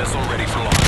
Missile ready for launch.